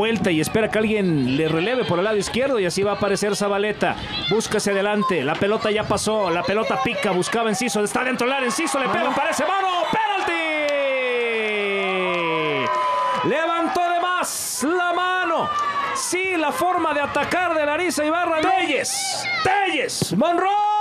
vuelta y espera que alguien le releve por el lado izquierdo y así va a aparecer Zabaleta. Busca hacia adelante, la pelota ya pasó, la pelota pica, buscaba Enciso, está dentro del área, Enciso le pega, parece mano, penalti. Levantó de más la mano. Sí, la forma de atacar de Larisa Ibarra. Telles, Telles, Monroe.